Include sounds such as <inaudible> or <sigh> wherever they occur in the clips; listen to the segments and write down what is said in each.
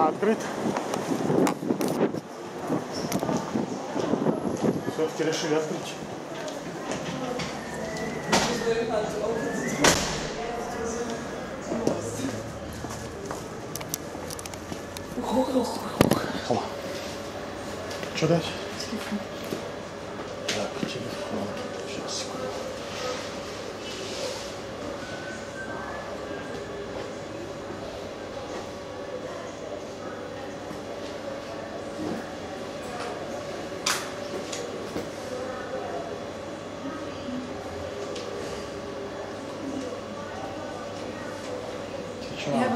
А, открыт. Все-таки решили открыть. Что дать?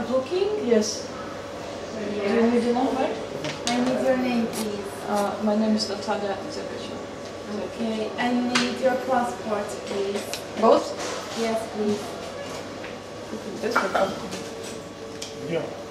Booking? Yes. Do you need your number? I need your name, please. Uh, my name is Natalia Zebesha. Okay, I need your passport, please. Both? Yes, please. This one. Yeah.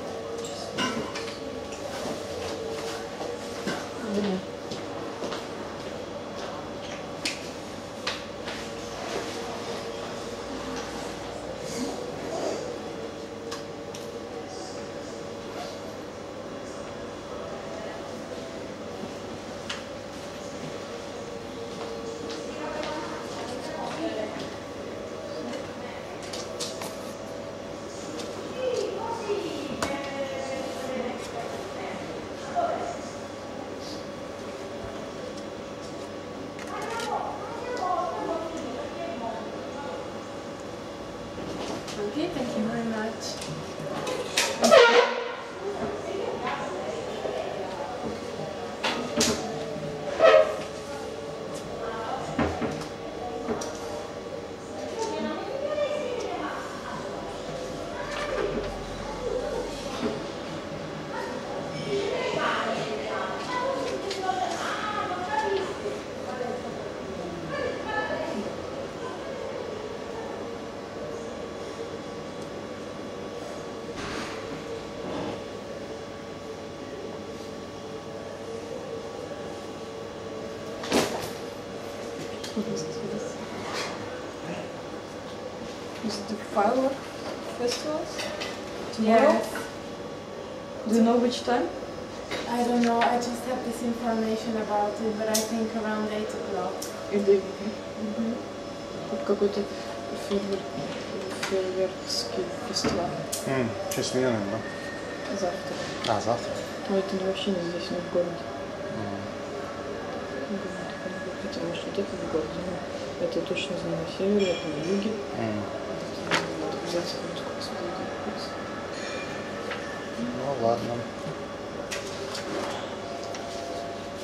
Is it the firework festivals? Tomorrow? Yes. Do you know which time? I don't know. I just have this information about it, but I think around 8 o'clock. In the evening. Тут какой-то фейерверк, фейерверкский фестиваль в честь меня, наверное, завтра. да? А, завтра. Но это вообще не здесь, не в городе. М. Может, вот это в городе, но это точно знаю на севере, это на юге. Посмотреть. Ну ладно.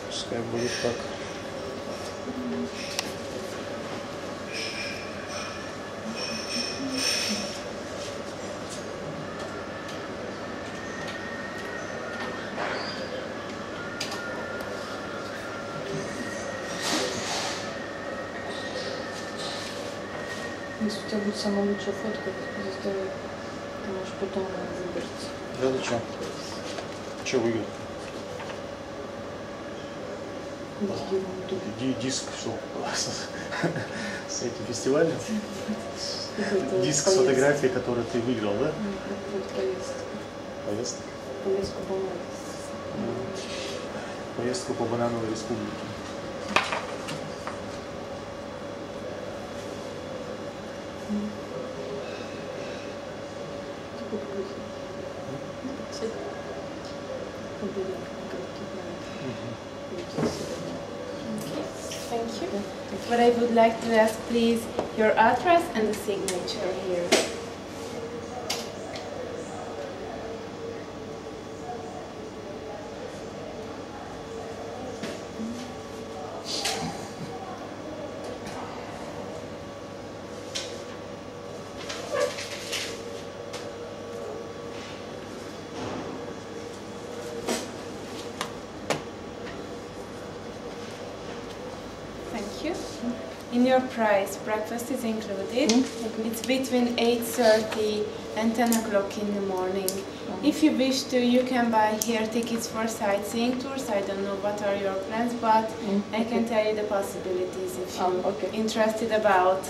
Пускай будет так. Если самая лучшая фотка, заставай, ты можешь потом выбрать. Да чё? Че выиграть? Ди- Диск, что? <laughs> С этим фестивалем? Диск с поездка. фотографией, которую ты выиграл, да? Поездку. Поездка? Поездку по. Поездку по Банановой республике. Thank you. But I would like to ask, please, your address and the signature here. Thank you. In your price, breakfast is included. It's between 8.30 and 10 o'clock in the morning. If you wish to, you can buy here tickets for sightseeing tours. I don't know what are your plans, but Mm, I can tell you the possibilities if you're Ah, okay. interested about.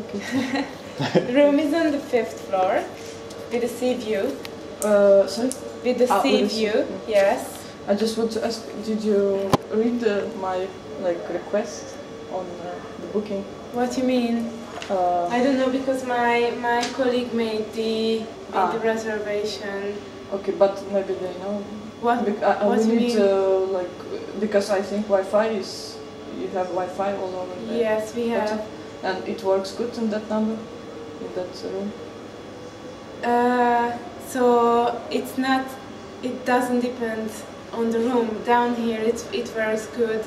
Okay. <laughs> The room is on the fifth floor with a sea view Uh, sorry? with the Ah, sea with the sea view. Yes. I just want to ask, did you read the, my like request on uh, booking? What do you mean? Uh, I don't know because my my colleague made the made Ah. the reservation. okay, but maybe they know. What? I, What you need mean? uh, like because I think Wi-Fi is you have Wi-Fi all over there. Yes, we But- have. And it works good in that number, in that room. Uh, so it's not. It doesn't depend on the room. Down here, it it works good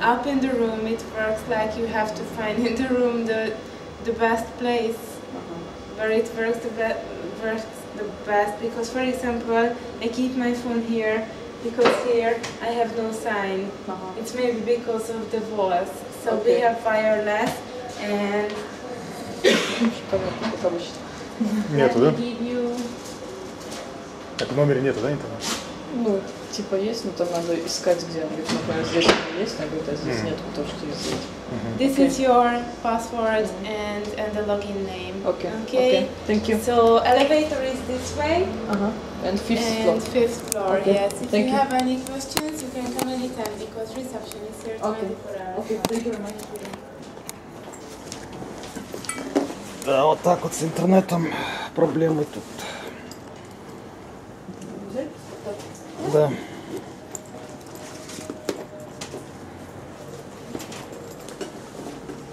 Up in the room, it works like you have to find <laughs> in the room the the best place Uh-huh. where it works the be- works the best. Because, for example, I keep my phone here because here I have no sign. Uh-huh. It's maybe because of the walls. So we Okay. have wireless and <coughs> Понятно, как обычно. Нету, let да? me give you Так, в номере нету, да, интернета? Ну, типа есть, но там надо искать, где. Он говорит, например, здесь оно есть, она говорит, а здесь Мгм. нет, потому что здесь. This Okay. is your password and and the login name. Okay. Okay. Thank you. So elevator is this way Uh-huh. And fifth floor. and fifth floor. Okay. Yes. If Thank you you. have any questions, you can come anytime because reception is here Okay. 24 hours. Okay, thank you very much. Да, вот так вот с интернетом проблемы тут. Да.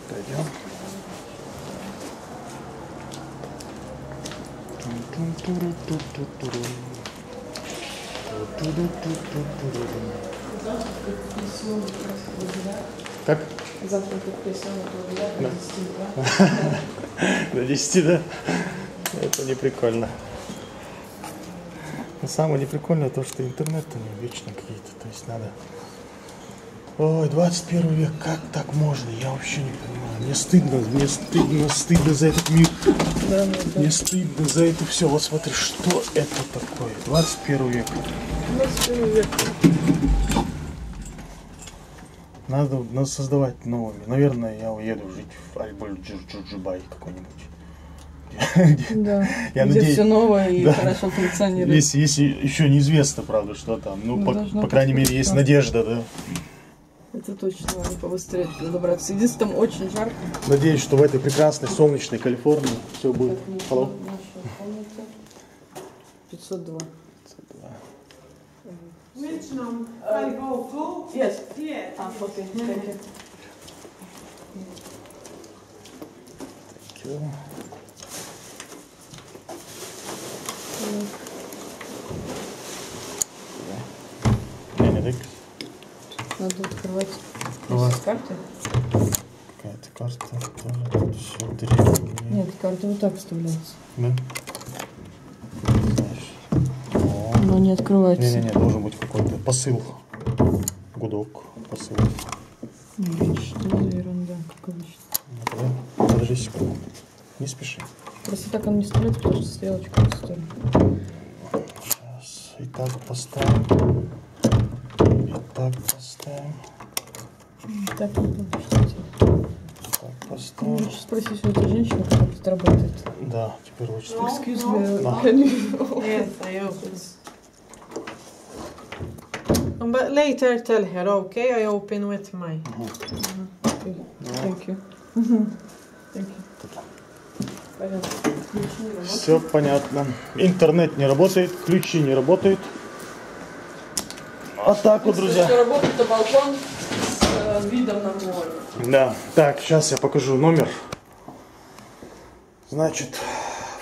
Пойдем. Как? Завтра как я Да. 10 утра. <laughs> До 10, да? Это не прикольно. Но самое неприкольное то, что интернет у него вечно какие-то. То есть надо... Ой, 21 век, как так можно? Я вообще не понимаю. Мне стыдно, мне стыдно, стыдно за этот мир. Да, да, да. Мне стыдно за это все. Вот смотри, что это такое? 21 век. 21 век. Надо, надо создавать новыми. Наверное, я уеду жить в Альбуль-Джурджубай какой-нибудь. Да. <laughs> Я Где надеюсь- все новое и Да. хорошо функционирует. Если, если еще неизвестно, правда, что там. Ну, Ну, по, крайней мере, есть надежда, да. Это точно, надо побыстрее добраться. Единственное, там очень жарко. Надеюсь, что в этой прекрасной солнечной Калифорнии все будет. Ну, наша комната. 502. Which number? Five oh four? Yes. Yeah. А, окей, thank you. Benedict. Надо открывать Открывать. с карты. Какая-то карта. Тоже тут все. Нет, карта вот так вставляется. Да? Но не открывается. Не-не-не, должен быть какой-то посыл. Гудок, посыл. Блин, Что за ерунда, как обычно. Ну, Подожди секунду. Не спеши. Просто так он не вставляется, потому что стрелочка в сторону. Сейчас. И так поставим. И так поставим. Так не получится. Так Ну, поставим. лучше спросить у этой женщины, как это работает. Да, теперь лучше No. спроси. Excuse no. me, No. can you... Yes, I open. Um, But later tell her, okay? I open with my. Okay, Thank you. Thank you. Понятно. Ключи не работают. Все понятно. Интернет не работает, ключи не работают. Вот так вот, Если друзья. что работает, то балкон видом на море. Да, так, сейчас я покажу номер. Значит,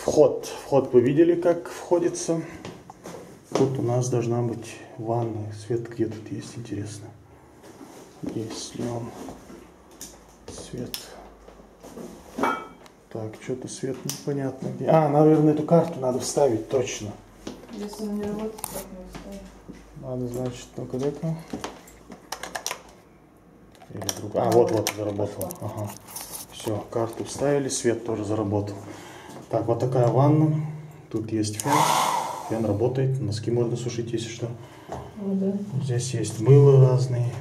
вход. Вход вы видели, как входится. Тут у нас должна быть ванная. Свет где тут есть, интересно. Есть ли он? Свет. Так, что-то свет непонятно где. А, наверное, эту карту надо вставить, точно. Если не работает, так не вставим. Надо, значит, ну-ка дай-ка. Или друг... А, а вот-вот заработало. Ага. Все, карту вставили, свет тоже заработал. Так, вот такая ванна. Тут есть фен. Фен работает. Носки можно сушить, если что. Ну, да. Здесь есть мыло разные.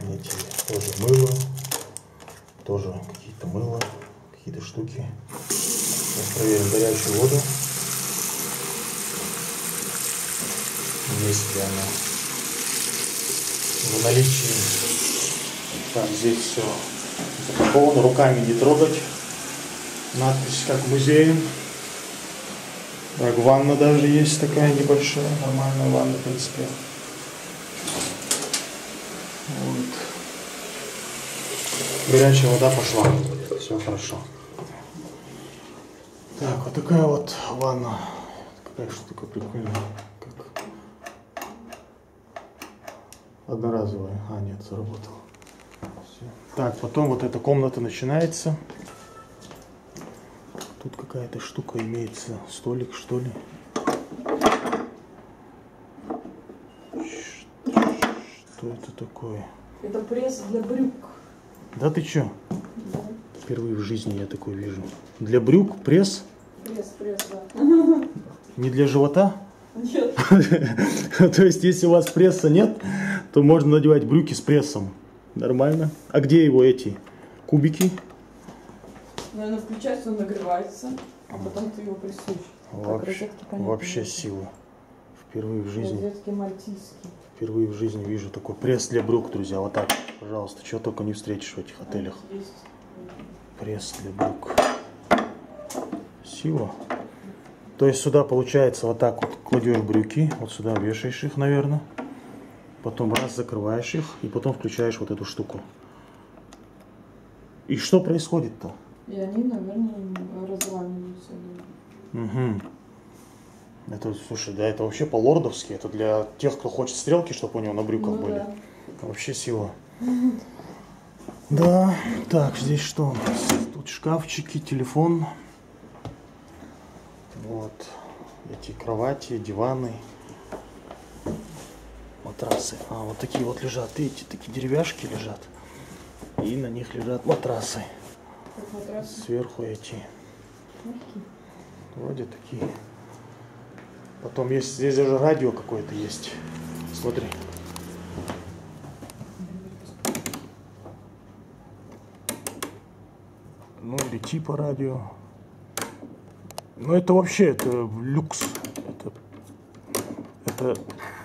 Эти тоже мыло. Тоже какие-то мыло, какие-то штуки. Сейчас проверим горячую воду. Есть ли она в наличии. Так, здесь все запаковано, руками не трогать. Надпись как в музее. Так, ванна даже есть такая небольшая, нормальная ванна, в принципе. Вот. Горячая вода пошла. Все хорошо. Так, вот такая вот ванна. Какая штука прикольная. Как одноразовая. А, нет, заработала. Всё. Так, потом вот эта комната начинается. Тут какая-то штука имеется. Столик, что ли? Что это такое? Это пресс для брюк. Да ты чё? Впервые в жизни я такой вижу. Для брюк пресс? Пресс, пресс, да. Не для живота? Нет. <laughs> То есть, если у вас пресса нет, то можно надевать брюки с прессом. Нормально. А где его эти кубики? Наверное, включается, он нагревается, а потом ты его прессуешь. Вообще, вообще сила. Впервые в жизни, Розетки мальтийские. впервые в жизни вижу такой пресс для брюк, друзья. Вот так, пожалуйста, чего только не встретишь в этих отелях. Есть. Пресс для брюк. Сила. То есть сюда получается вот так вот кладешь брюки, вот сюда вешаешь их, наверное. Потом раз закрываешь их и потом включаешь вот эту штуку. И что происходит-то? И они, наверное, разваливаются. да. Угу. Это, слушай, да, это вообще по-лордовски. Это для тех, кто хочет стрелки, чтобы у него на брюках Ну были. да. Вообще сила. <laughs> Да, так, здесь что у нас? Тут шкафчики, телефон. Вот. Эти кровати, диваны. Матрасы. А, вот такие вот лежат. Эти такие деревяшки лежат. И на них лежат матрасы. Как матрас. Сверху эти. Мягкий. Вроде такие. Потом есть, здесь даже радио какое-то есть. Смотри. Ну или типа радио. Ну это вообще, это люкс. Это, это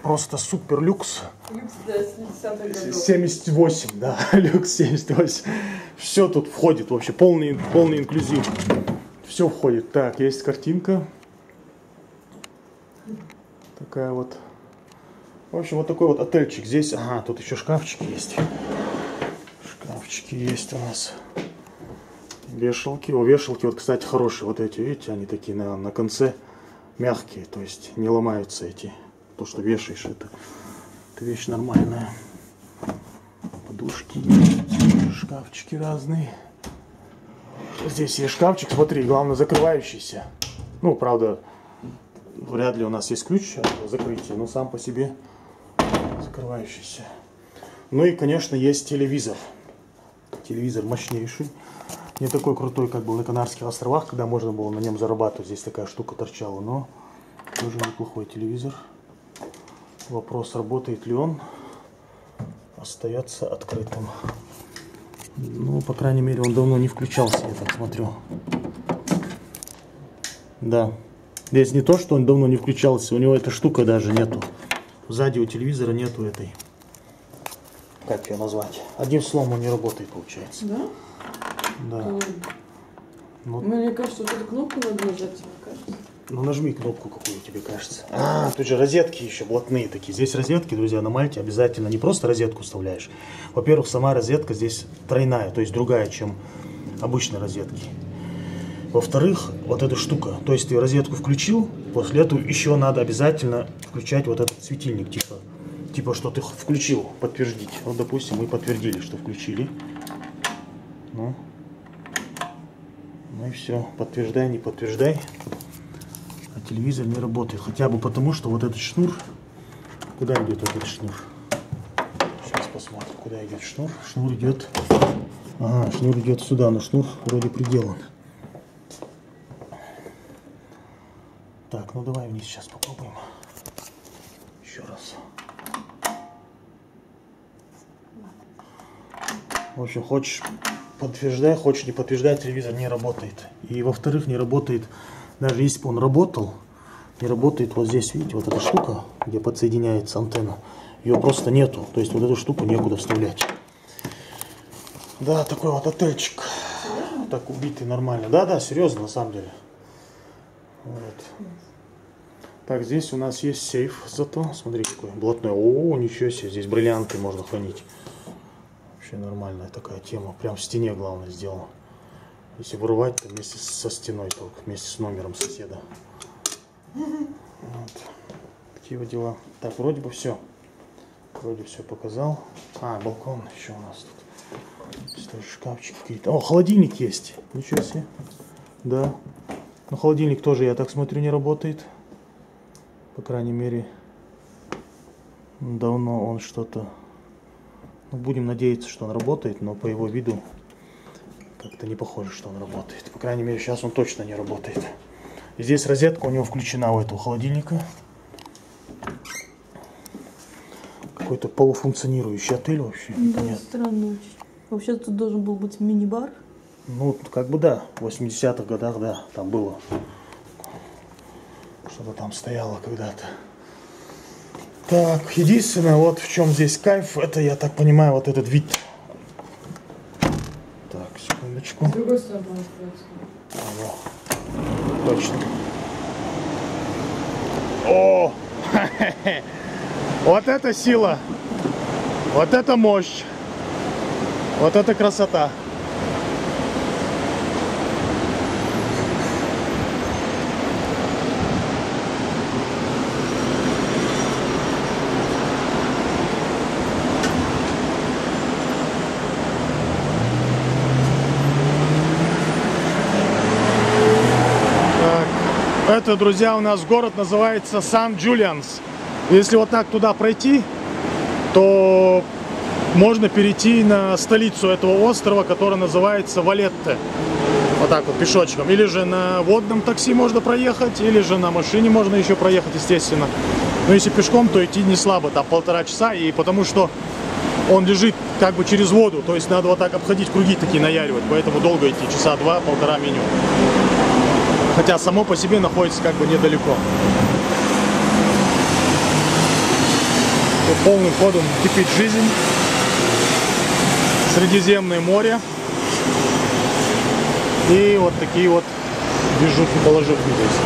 просто супер люкс. Люкс 70-х годов. 78, да, <laughs> люкс 78. Все тут входит вообще, полный, полный инклюзив. Все входит. Так, есть картинка. Такая вот. В общем, вот такой вот отельчик. Здесь, ага, тут еще шкафчики есть. Шкафчики есть у нас. Вешалки. О, вешалки, вот, кстати, хорошие. Вот эти, видите, они такие на, на конце мягкие. То есть не ломаются эти. То, что вешаешь, это, это вещь нормальная. Подушки, шкафчики разные. Здесь есть шкафчик, смотри, главное закрывающийся. Ну, правда, вряд ли у нас есть ключ от закрытия, но сам по себе закрывающийся. Ну и, конечно, есть телевизор. Телевизор мощнейший. Не такой крутой, как был на Канарских островах, когда можно было на нем зарабатывать. Здесь такая штука торчала, но тоже неплохой телевизор. Вопрос, работает ли он, остается открытым. Ну, по крайней мере, он давно не включался, я так смотрю. Да. Здесь не то, что он давно не включался, у него эта штука даже нету. Сзади у телевизора нету этой. Как ее назвать? Одним словом, он не работает, получается. Да? Да. Ну, Мне кажется, эту кнопку надо нажать. Ну нажми кнопку, какую тебе кажется. А, тут же розетки еще блатные такие. Здесь розетки, друзья, на Мальте обязательно не просто розетку вставляешь. Во-первых, сама розетка здесь тройная, то есть другая, чем обычные розетки. Во-вторых, вот эта штука. То есть ты розетку включил, после этого еще надо обязательно включать вот этот светильник, типа, типа что ты включил, подтвердить. Вот, допустим, мы подтвердили, что включили. Ну, ну и все. Подтверждай, не подтверждай. Телевизор не работает. Хотя бы потому, что вот этот шнур... Куда идет этот шнур? Сейчас посмотрим, куда идет шнур. Шнур идет... Ага, шнур идет сюда, но шнур вроде приделан. Так, ну давай вниз сейчас попробуем. Еще раз. В общем, хочешь подтверждай, хочешь не подтверждай, телевизор не работает. И во-вторых, не работает, даже если бы он работал, не работает вот здесь, видите, вот эта штука, где подсоединяется антенна. Ее просто нету. То есть вот эту штуку некуда вставлять. Да, такой вот отельчик. Так убитый нормально. Да, да, серьезно, на самом деле. Вот. Так, здесь у нас есть сейф зато. Смотри, какой блатной. О, ничего себе, здесь бриллианты можно хранить. Вообще нормальная такая тема. Прям в стене, главное, сделано. Если вырывать, то вместе со стеной только, вместе с номером соседа. Вот. Такие вот дела. Так, вроде бы все. Вроде все показал. А, балкон еще у нас тут. Здесь шкафчик какие-то. О, холодильник есть. Ничего себе. Да. Но холодильник тоже, я так смотрю, не работает. По крайней мере, давно он что-то... Ну, будем надеяться, что он работает, но по его виду как-то не похоже, что он работает. По крайней мере, сейчас он точно не работает. Здесь розетка у него включена у этого холодильника. Какой-то полуфункционирующий отель вообще. Да, непонятно. странно очень. Вообще тут должен был быть мини-бар. Ну, как бы да, в 80-х годах, да, там было. Что-то там стояло когда-то. Так, единственное, вот в чем здесь кайф, это, я так понимаю, вот этот вид. Секундочку. С другой стороны. Ага. Точно. О! <laughs> Вот это сила! Вот это мощь! Вот это красота! Это, друзья, у нас город называется Сан-Джулианс. Если вот так туда пройти, то можно перейти на столицу этого острова, который называется Валетте. Вот так вот, пешочком. Или же на водном такси можно проехать, или же на машине можно еще проехать, естественно. Но если пешком, то идти не слабо, там полтора часа, и потому что он лежит как бы через воду, то есть надо вот так обходить круги такие наяривать, поэтому долго идти, часа два, полтора минимум. Хотя само по себе находится как бы недалеко. Тут полным ходом кипит жизнь. Средиземное море. И вот такие вот движухи положухи здесь.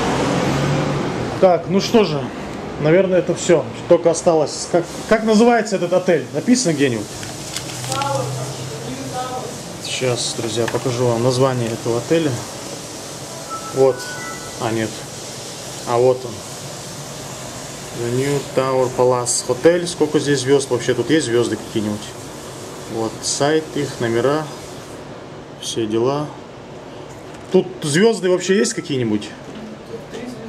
Так, ну что же, наверное, это все. Только осталось. Как, как называется этот отель? Написано где-нибудь? Сейчас, друзья, покажу вам название этого отеля. Вот. А, нет. А вот он. The New Tower Palace Hotel. Сколько здесь звезд? Вообще тут есть звезды какие-нибудь? Вот сайт их, номера, все дела. Тут звезды вообще есть какие-нибудь?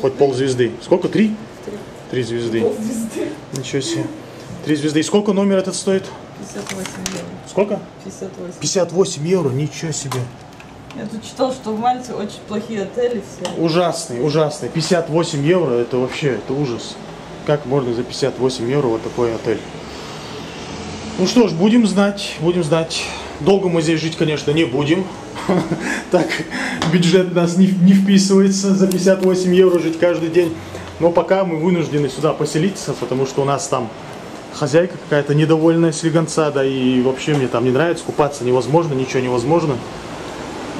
Хоть ползвезды. Сколько? Три? Три звезды. Ничего себе. Три звезды. И сколько номер этот стоит? 58 евро. Сколько? 58. 58 евро. Ничего себе. Я тут читал, что в Мальте очень плохие отели все. Ужасный, ужасный. 58 евро, это вообще, это ужас. Как можно за 58 евро вот такой отель? Ну что ж, будем знать, будем знать. Долго мы здесь жить, конечно, не будем. <laughs> Так, бюджет нас не, не вписывается за 58 евро жить каждый день. Но пока мы вынуждены сюда поселиться, потому что у нас там хозяйка какая-то недовольная слегонца, да, и вообще мне там не нравится, купаться невозможно, ничего невозможно.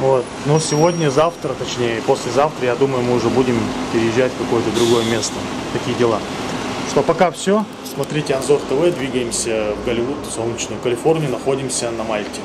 Вот. Но сегодня, завтра, точнее, послезавтра, я думаю, мы уже будем переезжать в какое-то другое место. Такие дела. Что пока все. Смотрите Анзор ТВ, двигаемся в Голливуд, в солнечную Калифорнию, находимся на Мальте.